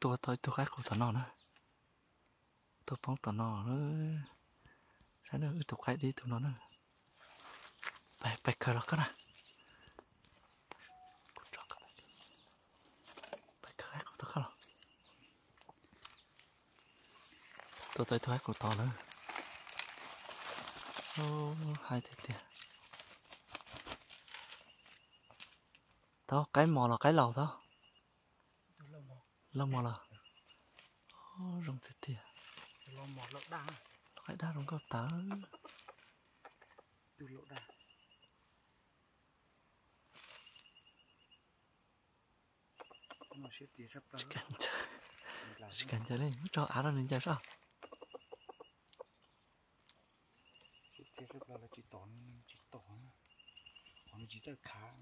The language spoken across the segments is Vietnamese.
tua tôi tua khác của tao nó nữa tôi phóng tao nó nữa sáng nữa tôi khác đi tụi nó nữa bài bài cờ đó cái này bài cờ khác của tao khác tôi tới thoát của tao nữa. Ô, hai thịt kìa. Đó cái mò là cái lầu đó lâu mò là rồng thế tiền lo mò lợn đá cái đá rồng có tá từ lợn đá nó sẽ sắp ra. Cảnh chơi cảnh chơi lên. Cho á ra nên chơi sao? Sắp ra là chỉ tón chỉ tón. Còn chỉ tới khá.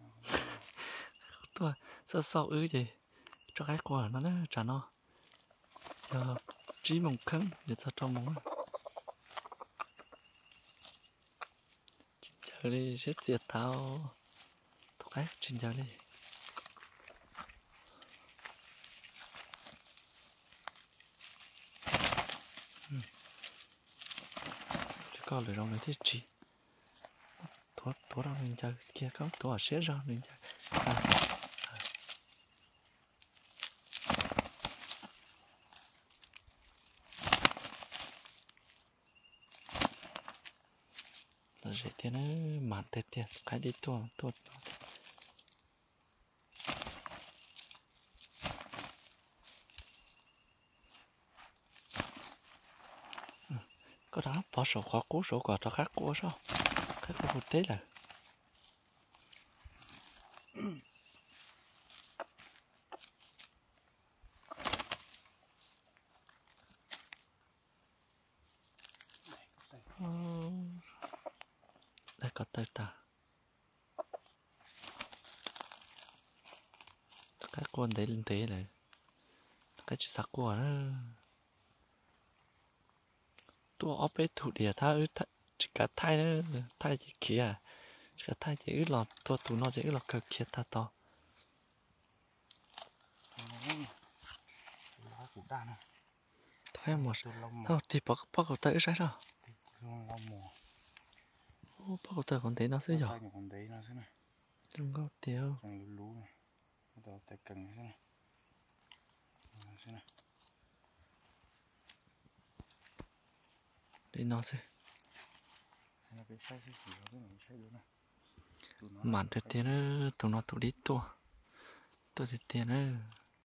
Tôi sợ sợ ư gì cho cái quả nó nè trả nó giờ chỉ mong khăn để cho trong mong chờ đi chết tiệt tao. Thuộc cái chuyện chờ đi. Ừ. Có lời rong này thế chi thua thua rong mình chơi kia không, thua sẽ rong mình chơi à. Rồi thì nó mặn tết tiền cái đi tua tua có đó, bỏ sổ khó cú, sổ quả cho khác cú sao khác cú tế tết là. Đây có tay ta cái con đấy lên thế này cái chỉ sắc quả đó tôi ở bên thủ địa ta ư chỉ cả thay nữa thay chỉ kia chỉ cả thay chỉ ư lọt tôi tụ nó chỉ ư lọt cực kia ta to nó thay một thôi thì bắt bắt cầu tới sai sao bắt tới còn thấy nó sẽ giỏi. tay còn đấy nó thế này. Đừng có tiêu còn lú lú này. Bắt đầu tay cần thế này. Thế này. Để nó sẽ nó cái sai cái gì đó cái này sai nữa